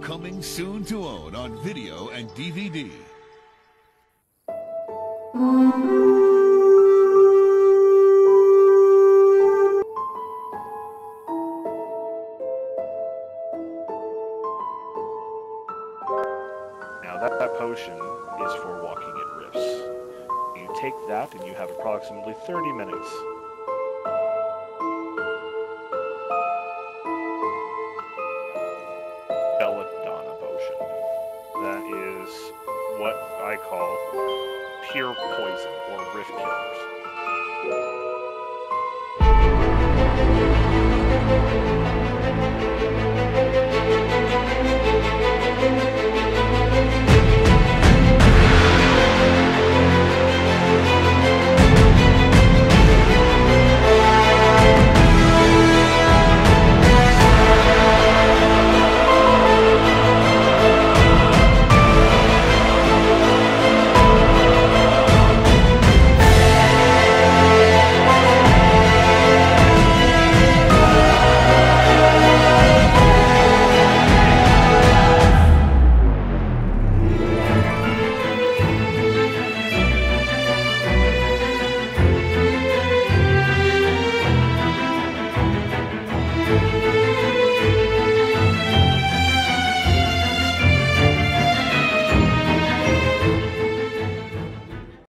Coming soon to own on video and DVD. Now that, that potion is for walking in rifts. You take that and you have approximately 30 minutes. That is what I call pure poison or rift killers.